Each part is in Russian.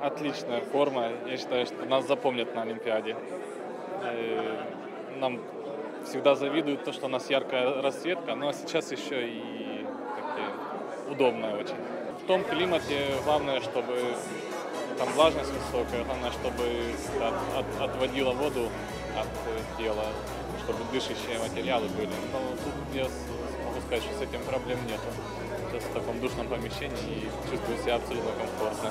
отличная форма. Я считаю, что нас запомнят на Олимпиаде. Нам всегда завидуют то, что у нас яркая расцветка, но сейчас еще и такие удобная очень. В том климате главное, чтобы там влажность высокая, главное, чтобы от- от- отводила воду от тела, чтобы дышащие материалы были. Но тут я могу сказать, что с этим проблем нету. Сейчас в таком душном помещении и чувствую себя абсолютно комфортно.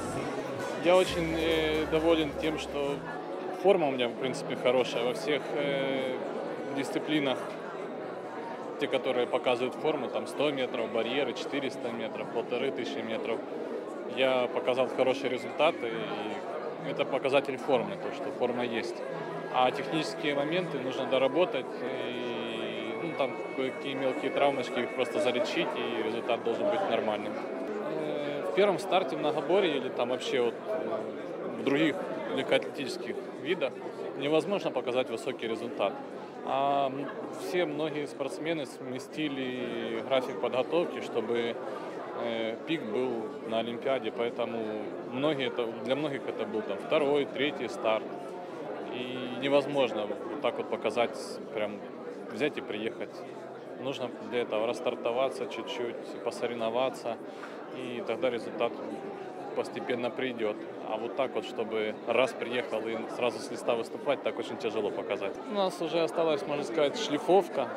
Я очень э, доволен тем, что форма у меня, в принципе, хорошая во всех э, дисциплинах. Те, которые показывают форму, там 100 метров, барьеры, 400 метров, полторы тысячи метров. Я показал хорошие результаты, и это показатель формы, то, что форма есть. А технические моменты нужно доработать, и ну, там какие мелкие травмочки, их просто залечить, и результат должен быть нормальным. В первом старте многоборье или там вообще вот в других легкоатлетических видах невозможно показать высокий результат. А все многие спортсмены сместили график подготовки, чтобы э, пик был на Олимпиаде, поэтому многие это, для многих это был там второй, третий старт. И невозможно вот так вот показать, прям взять и приехать. Нужно для этого растартоваться чуть-чуть, посоревноваться, и тогда результат постепенно придет. А вот так вот, чтобы раз приехал и сразу с листа выступать, так очень тяжело показать. У нас уже осталась, можно сказать, шлифовка.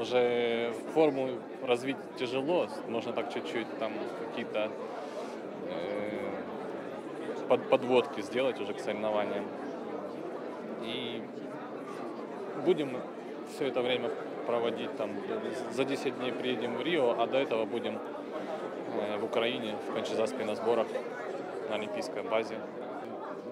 Уже форму развить тяжело, можно так чуть-чуть там какие-то э, под, подводки сделать уже к соревнованиям. И будем все это время проводить там. За 10 дней приедем в Рио, а до этого будем э, в Украине, в Кончезаспе на сборах на олимпийской базе.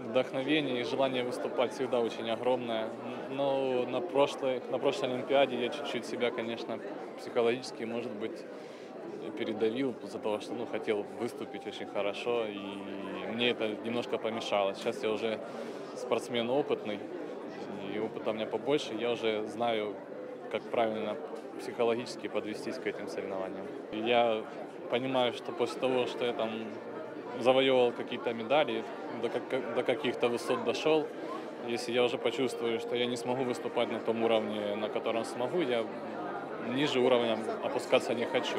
Вдохновение и желание выступать всегда очень огромное. Но на прошлой, на прошлой Олимпиаде я чуть-чуть себя, конечно, психологически, может быть, передавил из-за того, что ну, хотел выступить очень хорошо, и мне это немножко помешало. Сейчас я уже спортсмен опытный, и опыта у меня побольше, я уже знаю, как правильно психологически подвестись к этим соревнованиям. Я понимаю, что после того, что я там завоевывал какие-то медали, до, как- до каких-то высот дошел, если я уже почувствую, что я не смогу выступать на том уровне, на котором смогу, я ниже уровня опускаться не хочу.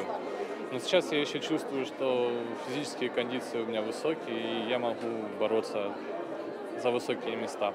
Но сейчас я еще чувствую, что физические кондиции у меня высокие, и я могу бороться за высокие места.